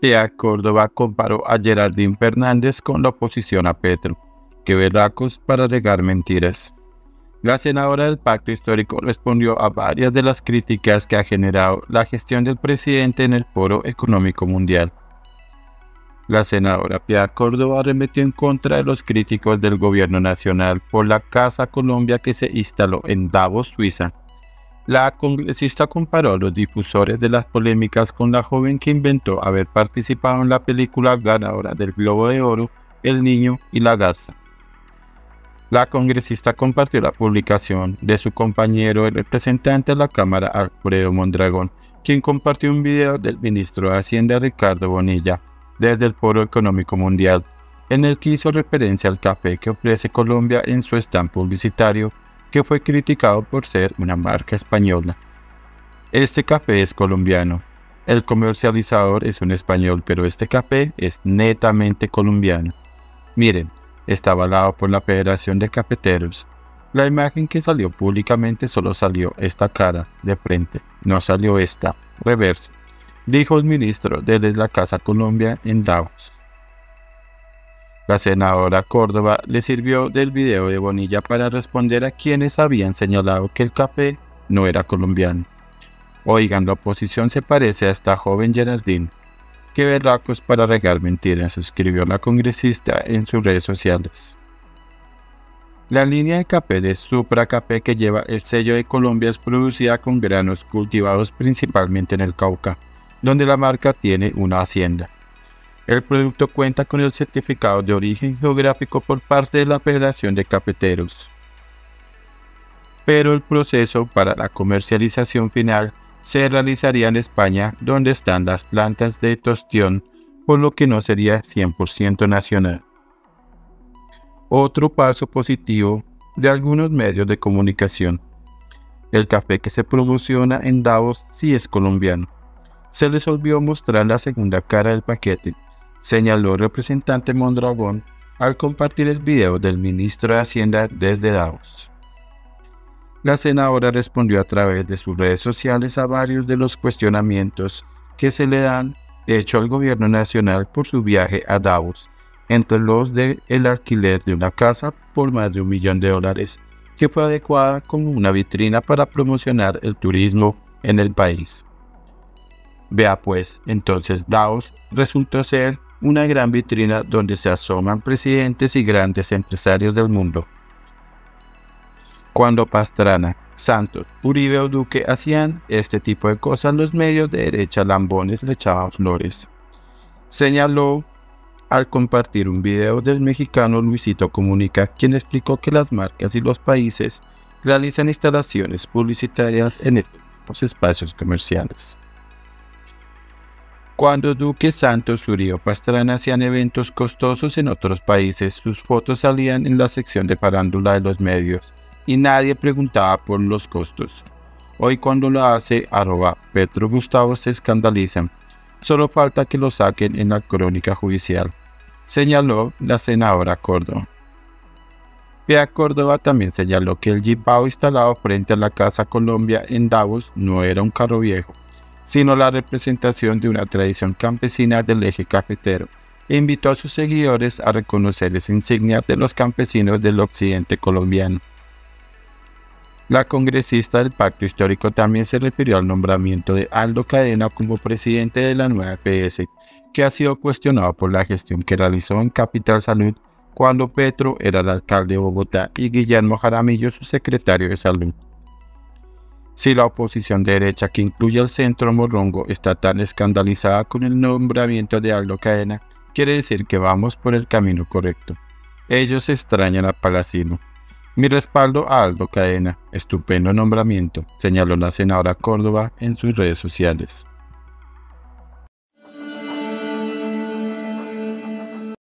Pea Córdoba comparó a Gerardín Fernández con la oposición a Petro. Que berracos para regar mentiras. La senadora del Pacto Histórico respondió a varias de las críticas que ha generado la gestión del presidente en el Foro Económico Mundial. La senadora Pia Córdoba arremetió en contra de los críticos del gobierno nacional por la Casa Colombia que se instaló en Davos, Suiza. La congresista comparó los difusores de las polémicas con la joven que inventó haber participado en la película ganadora del Globo de Oro, El Niño y la Garza. La congresista compartió la publicación de su compañero, el representante de la Cámara, Alfredo Mondragón, quien compartió un video del ministro de Hacienda, Ricardo Bonilla, desde el Foro Económico Mundial, en el que hizo referencia al café que ofrece Colombia en su stand publicitario, que fue criticado por ser una marca española. Este café es colombiano. El comercializador es un español, pero este café es netamente colombiano. Miren, está avalado por la Federación de Cafeteros. La imagen que salió públicamente solo salió esta cara de frente, no salió esta, reverso dijo el ministro desde la Casa Colombia en Davos. La senadora Córdoba le sirvió del video de Bonilla para responder a quienes habían señalado que el café no era colombiano. Oigan, la oposición se parece a esta joven Gerardín. Qué berracos para regar mentiras, escribió la congresista en sus redes sociales. La línea de café de Supra Café que lleva el sello de Colombia es producida con granos cultivados principalmente en el Cauca donde la marca tiene una hacienda. El producto cuenta con el certificado de origen geográfico por parte de la Federación de Cafeteros. Pero el proceso para la comercialización final se realizaría en España, donde están las plantas de tostión, por lo que no sería 100% nacional. Otro paso positivo de algunos medios de comunicación. El café que se promociona en Davos sí es colombiano se les olvidó mostrar la segunda cara del paquete, señaló el representante Mondragón al compartir el video del ministro de Hacienda desde Davos. La senadora respondió a través de sus redes sociales a varios de los cuestionamientos que se le han hecho al gobierno nacional por su viaje a Davos, entre los de el alquiler de una casa por más de un millón de dólares, que fue adecuada como una vitrina para promocionar el turismo en el país. Vea pues, entonces Davos resultó ser una gran vitrina donde se asoman presidentes y grandes empresarios del mundo. Cuando Pastrana, Santos, Uribe o Duque hacían este tipo de cosas, los medios de derecha lambones le echaban flores. Señaló al compartir un video del mexicano Luisito Comunica, quien explicó que las marcas y los países realizan instalaciones publicitarias en estos espacios comerciales. Cuando Duque Santos Uribe Pastrana hacían eventos costosos en otros países, sus fotos salían en la sección de parándula de los medios y nadie preguntaba por los costos. Hoy cuando lo hace arroba Petro Gustavo se escandalizan. Solo falta que lo saquen en la crónica judicial, señaló la senadora Córdoba. Pia Córdoba también señaló que el Jeepao instalado frente a la Casa Colombia en Davos no era un carro viejo, sino la representación de una tradición campesina del eje cafetero, e invitó a sus seguidores a reconocer esa insignia de los campesinos del occidente colombiano. La congresista del Pacto Histórico también se refirió al nombramiento de Aldo Cadena como presidente de la nueva PS, que ha sido cuestionado por la gestión que realizó en Capital Salud cuando Petro era el alcalde de Bogotá y Guillermo Jaramillo su secretario de Salud. Si la oposición derecha, que incluye al centro morrongo, está tan escandalizada con el nombramiento de Aldo Cadena, quiere decir que vamos por el camino correcto. Ellos extrañan a Palacino. Mi respaldo a Aldo Cadena, estupendo nombramiento, señaló la senadora Córdoba en sus redes sociales.